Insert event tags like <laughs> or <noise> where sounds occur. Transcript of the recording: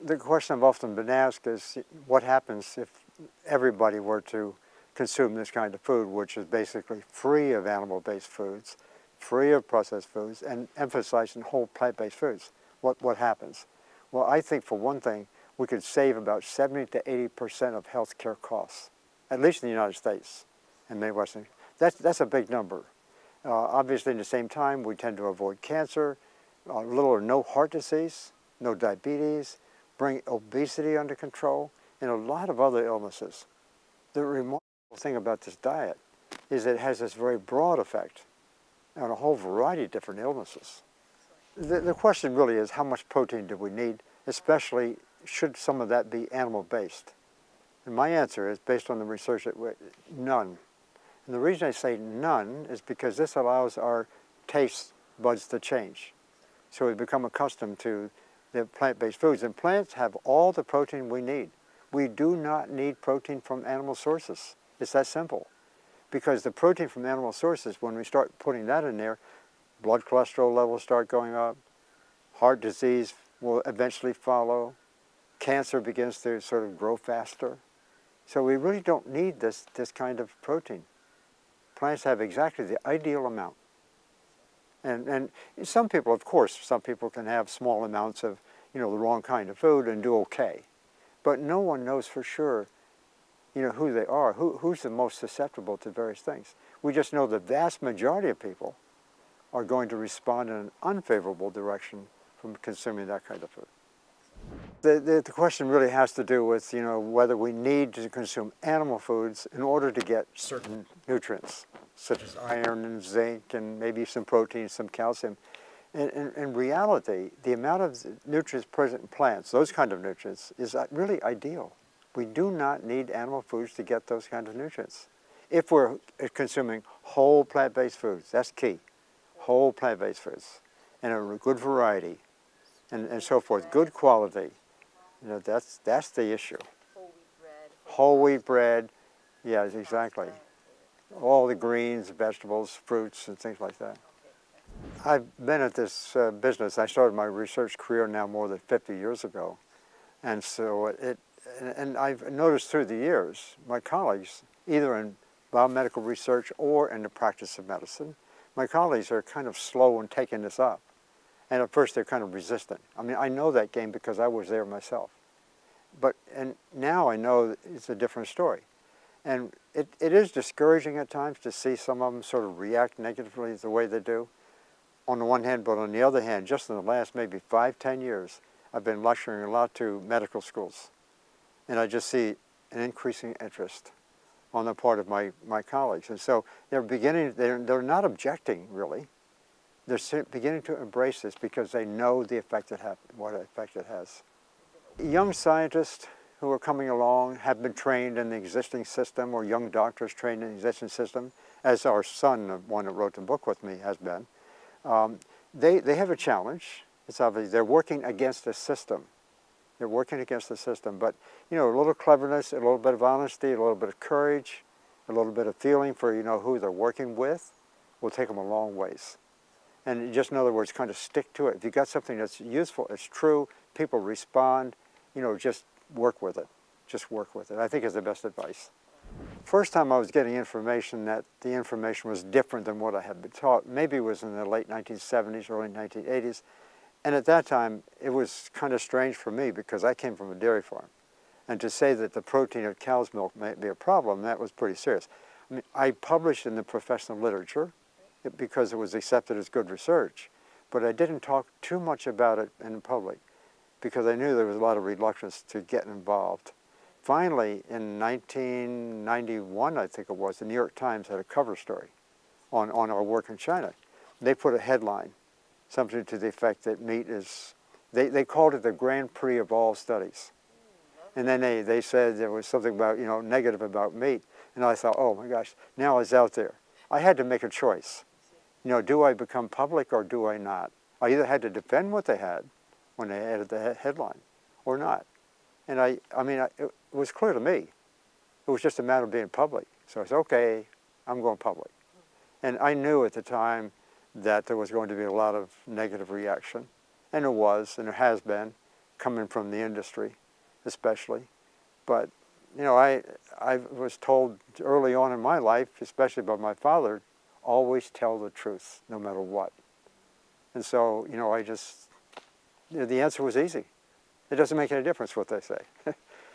The question I've often been asked is what happens if everybody were to consume this kind of food, which is basically free of animal-based foods, free of processed foods, and emphasizing whole plant-based foods. What, what happens? Well, I think for one thing, we could save about 70 to 80% of healthcare costs, at least in the United States and many Western. That's, that's a big number. Uh, obviously, in the same time, we tend to avoid cancer, uh, little or no heart disease, no diabetes, bring obesity under control, and a lot of other illnesses. The remarkable thing about this diet is that it has this very broad effect on a whole variety of different illnesses. The, the question really is how much protein do we need, especially should some of that be animal-based? And my answer is, based on the research, that none. And the reason I say none is because this allows our taste buds to change. So we become accustomed to the plant-based foods. And plants have all the protein we need. We do not need protein from animal sources. It's that simple. Because the protein from animal sources, when we start putting that in there, blood cholesterol levels start going up, heart disease will eventually follow, cancer begins to sort of grow faster. So we really don't need this, this kind of protein. Plants have exactly the ideal amount. And, and some people, of course, some people can have small amounts of, you know, the wrong kind of food and do okay. But no one knows for sure, you know, who they are, who, who's the most susceptible to various things. We just know the vast majority of people are going to respond in an unfavorable direction from consuming that kind of food. The, the, the, question really has to do with, you know, whether we need to consume animal foods in order to get certain nutrients, such as iron and zinc and maybe some protein, some calcium. In, in, in reality, the amount of nutrients present in plants, those kind of nutrients, is uh, really ideal. We do not need animal foods to get those kind of nutrients. If we're consuming whole plant-based foods, that's key. Whole plant-based foods, and a good variety, and, and so forth, good quality. You know, that's, that's the issue. Whole wheat bread. Whole wheat bread, yeah, exactly. All the greens, vegetables, fruits, and things like that. I've been at this uh, business. I started my research career now more than 50 years ago. And so it, and I've noticed through the years, my colleagues, either in biomedical research or in the practice of medicine, my colleagues are kind of slow in taking this up. And at first they're kind of resistant. I mean, I know that game because I was there myself. But, and now I know it's a different story. And it, it is discouraging at times to see some of them sort of react negatively the way they do, on the one hand, but on the other hand, just in the last maybe five, ten years, I've been lecturing a lot to medical schools. And I just see an increasing interest on the part of my, my colleagues. And so they're beginning, they're, they're not objecting really, they're beginning to embrace this because they know the effect it what effect it has. Young scientists who are coming along have been trained in the existing system or young doctors trained in the existing system, as our son, the one that wrote the book with me, has been. Um, they, they have a challenge. It's obvious they're working against the system. They're working against the system, but you know, a little cleverness, a little bit of honesty, a little bit of courage, a little bit of feeling for you know who they're working with will take them a long ways. And just in other words, kind of stick to it. If you've got something that's useful, it's true, people respond, you know, just work with it. Just work with it. I think is the best advice. First time I was getting information that the information was different than what I had been taught, maybe it was in the late 1970s, early 1980s. And at that time, it was kind of strange for me because I came from a dairy farm. And to say that the protein of cow's milk might be a problem, that was pretty serious. I mean, I published in the professional literature, because it was accepted as good research. But I didn't talk too much about it in public because I knew there was a lot of reluctance to get involved. Finally, in 1991, I think it was, the New York Times had a cover story on, on our work in China. They put a headline, something to the effect that meat is, they, they called it the Grand Prix of all studies. And then they, they said there was something about, you know, negative about meat. And I thought, oh my gosh, now it's out there. I had to make a choice you know, do I become public or do I not? I either had to defend what they had when they added the headline or not. And I, I mean, I, it was clear to me. It was just a matter of being public. So I said, okay, I'm going public. And I knew at the time that there was going to be a lot of negative reaction. And it was, and it has been, coming from the industry especially. But, you know, I, I was told early on in my life, especially by my father, always tell the truth, no matter what. And so, you know, I just the answer was easy. It doesn't make any difference what they say. <laughs>